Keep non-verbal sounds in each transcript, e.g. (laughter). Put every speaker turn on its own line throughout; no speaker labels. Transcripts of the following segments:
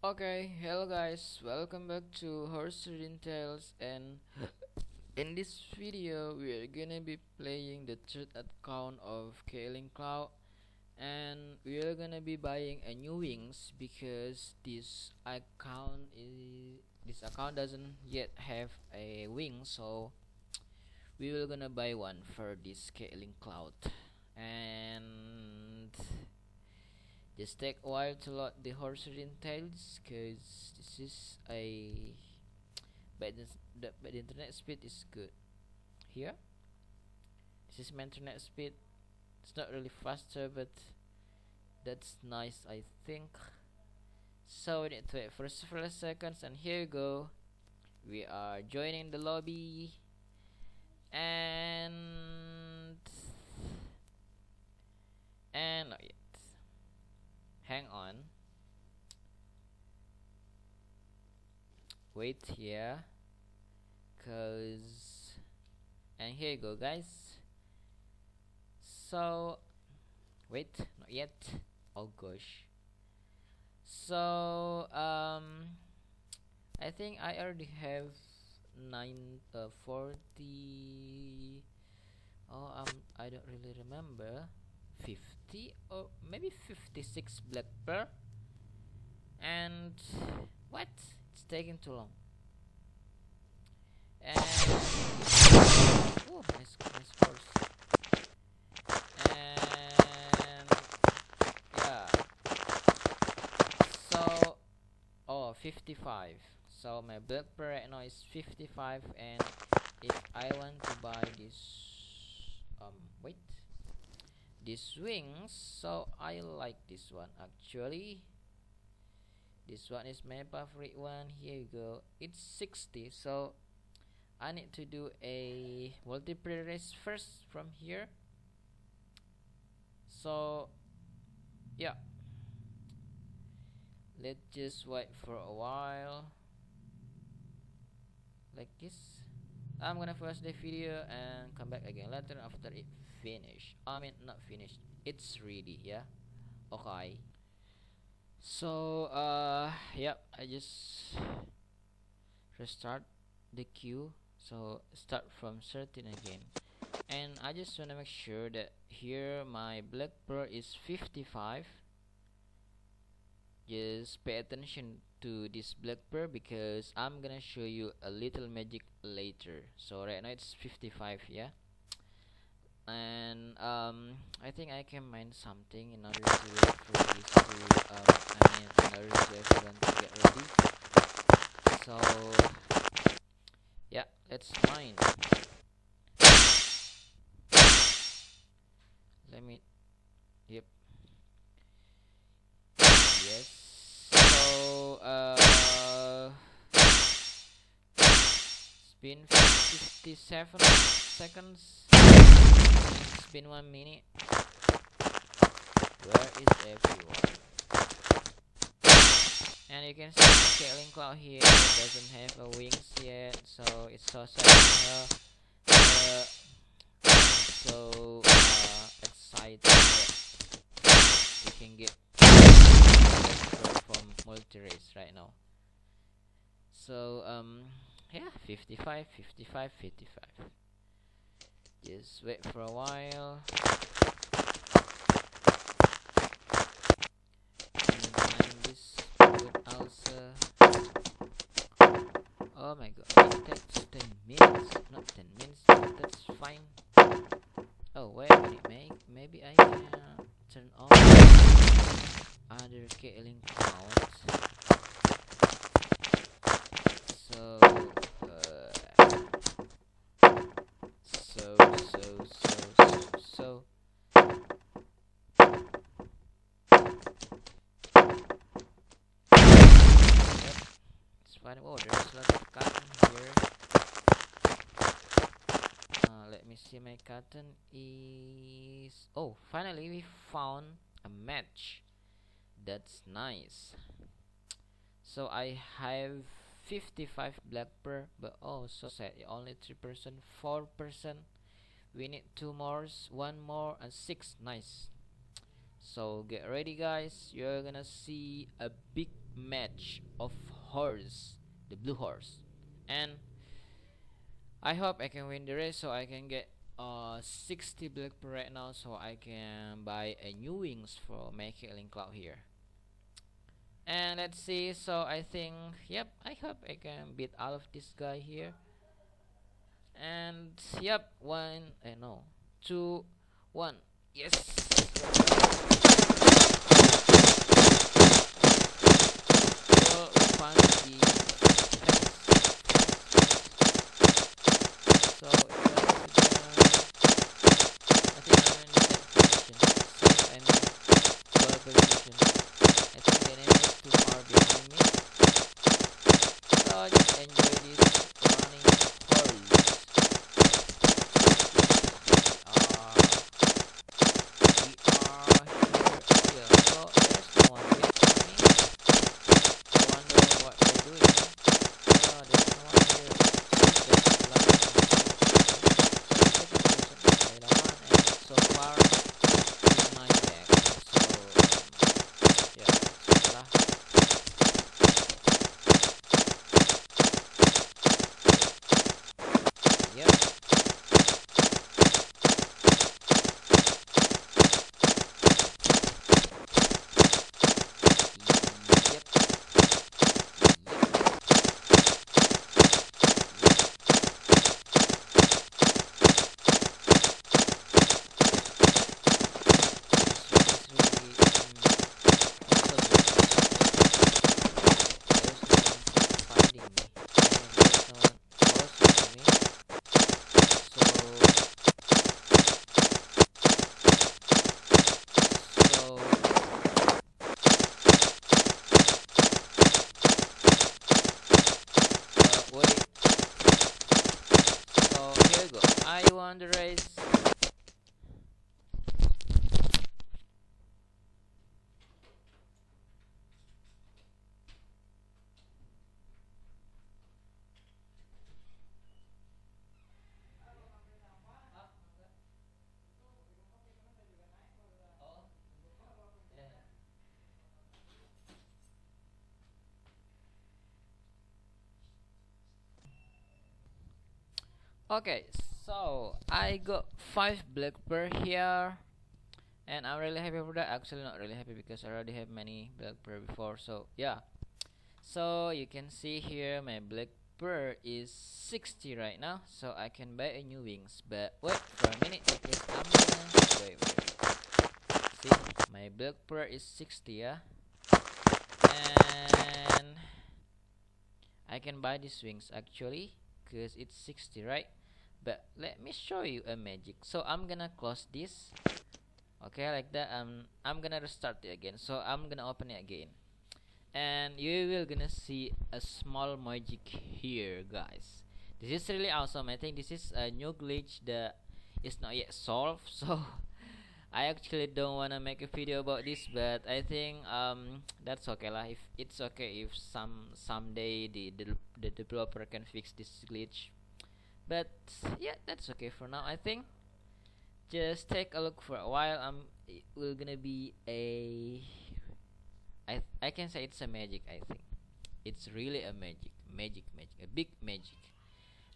Okay, hello guys, welcome back to Horse Riding Tales. And in this video we are gonna be playing the third account of Kaling Cloud. And we are gonna be buying a new wings because this account is this account doesn't yet have a wing so we will gonna buy one for this Kaling Cloud. And just take a while to load the horse tales because this is a but the, the, but the internet speed is good. Here? This is my internet speed. It's not really faster but that's nice I think. So we need to wait for several seconds and here you go. We are joining the lobby. And and oh, not yet hang on. Wait here. Cause and here you go guys. So wait not yet. Oh gosh. So um I think I already have 9 uh, 40 oh um I don't really remember. 50 or maybe 56 black pearl and what? It's taking too long. And oh nice nice course and yeah. So oh 55 so my black pearl right now is 55 and if I want to buy this um wait these wings so I like this one actually. This one is my favorite one. Here you go. It's 60 so I need to do a multiplayer race first from here. So yeah. Let's just wait for a while. Like this I'm gonna flash the video and come back again later after it finish. I mean not finished it's ready yeah? Okay. So uh yep, I just restart the queue. So start from 13 again. And I just wanna make sure that here my black pearl is 55 just pay attention to this black pearl because I'm gonna show you a little magic later. So right now it's 55 yeah? And um I think I can mine something in order to wait for this to um I mean in order to everyone to get ready. So yeah let's mine. Let me yep yes so uh it's been 57 seconds. It's been one minute. Where is everyone? And you can see Kaling Cloud here. Doesn't have a wings yet so it's so sad uh, so uh, excited that we can get from multi-race right now. So um yeah 55 55 55 just wait for a while. Oh my god it takes 10 minutes not 10 minutes that's fine. Oh wait a minute make maybe I can turn on other Kaling clouds so uh, so so so so so yep it's fine oh there's a lot of cotton here uh, let cotton is oh finally we found a match. That's nice. So I have 55 black pearl but oh so sad. Only 3 percent 4 percent we need two more one more and six. Nice. So get ready guys. You're gonna see a big match of horse the blue horse. And I hope I can win the race so I can get uh 60 black per right now so I can buy a new wings for making cloud here. And let's see so I think yep I hope I can beat all of this guy here. And yep one I eh, know two one yes the race. Okay, so I got five black pearl here. And I'm really happy for that. Actually not really happy because I already have many black pearl before. So yeah. So you can see here my black pearl is 60 right now. So I can buy a new wings. But wait for a minute because I'm gonna wait, wait, see? My black pearl is 60 yeah? And I can buy these wings actually because it's 60 right but let me show you a magic. So I'm gonna close this. Okay like that. Um I'm gonna restart it again. So I'm gonna open it again. And you will gonna see a small magic here guys. This is really awesome. I think this is a new glitch that is not yet solved. (laughs) So I actually don't wanna make a video about this but I think um that's okay lah. If it's okay if some someday the, the the developer can fix this glitch but yeah that's okay for now I think. Just take a look for a while I'm we're gonna be a I I can say it's a magic I think. It's really a magic magic magic a big magic.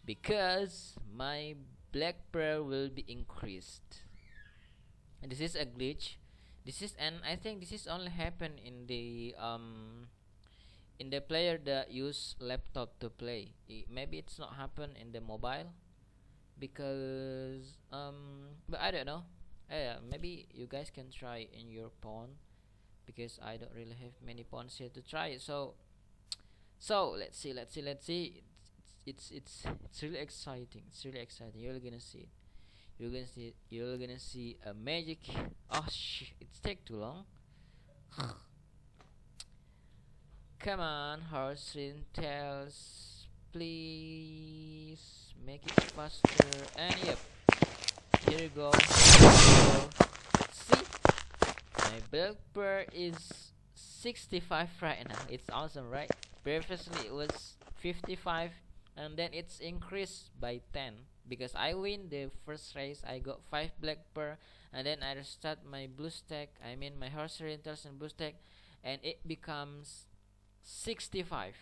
Because my black pearl will be increased. And this is a glitch. This is and I think this is only happen in the um in the player that use laptop to play. It, maybe it's not happen in the mobile because um but I don't know. Yeah maybe you guys can try in your pawn because I don't really have many pawns here to try it. So so let's see let's see let's see. It's it's it's, it's really exciting it's really exciting. You're gonna see it. You're gonna see it. you're gonna see a magic. Oh sh it's take too long (sighs) Come on, horse tales, please make it faster. And yep, here you go. See, my build per is 65 right now. It's awesome, right? Previously it was 55, and then it's increased by 10 because I win the first race. I got 5 black per, and then I restart my Bluestack. I mean my horse rentals and Bluestack, and it becomes 65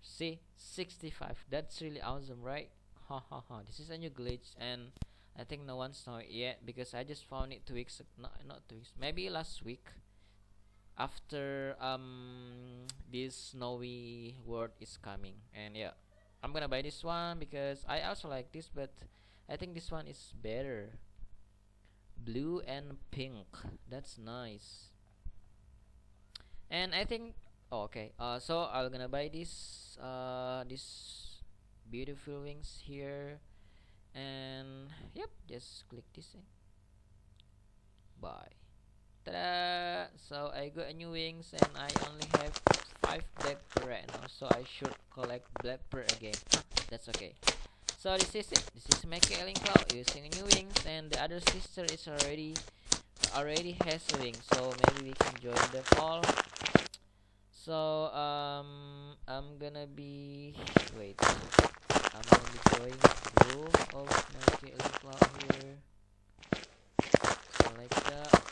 see 65 that's really awesome right? (laughs) Ha ha ha. This is a new glitch and I think no one's know it yet because I just found it two weeks not not two weeks maybe last week after um this snowy world is coming. And yeah I'm gonna buy this one because I also like this but I think this one is better. Blue and pink. That's nice and I think oh, okay. Uh, so I'm gonna buy this uh, this beautiful wings here. And yep just click this thing. Buy. Ta-da! so I got a new wings and I only have 5 black pearl right now. So I should collect black pearl again. That's okay. So this is it. This is my Alien Cloud using new wings. And the other sister is already already has a wing. So maybe we can join them all so um I'm gonna be wait. I'm gonna be going through of my Alien Cloud here. So like that.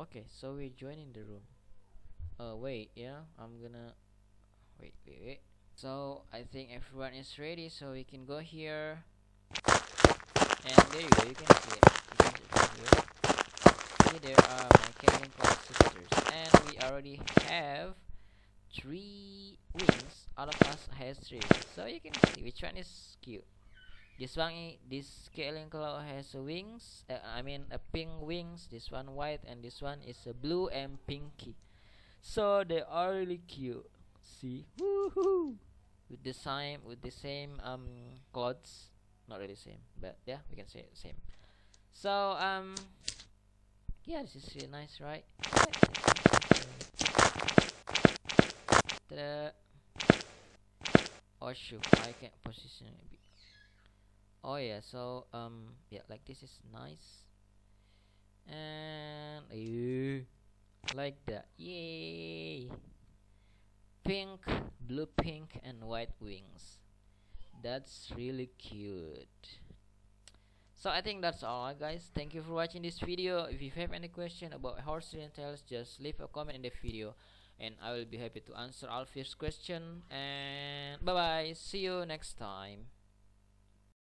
Okay so we're joining the room. Uh wait yeah I'm gonna wait wait wait. So I think everyone is ready so we can go here. And there you go you can see it. You can see it here. See there are my Kevin Cloud sisters and we already have three wings. All of us has three so you can see which one is cute. This one this scaling Cloud has wings uh, I mean a pink wings. This one white and this one is a blue and pinky. So they are really cute. See? Woohoo! With the same with the same um clothes. Not really same but yeah we can say it same. So um yeah this is really nice right Ta-da. oh shoot. I can't position it. Oh yeah. So um yeah like this is nice. And uh, like that. Yay. Pink blue pink and white wings. That's really cute. So i think that's all guys. Thank you for watching this video. If you have any question about horse tales just leave a comment in the video and i will be happy to answer all of your question. And bye bye see you next time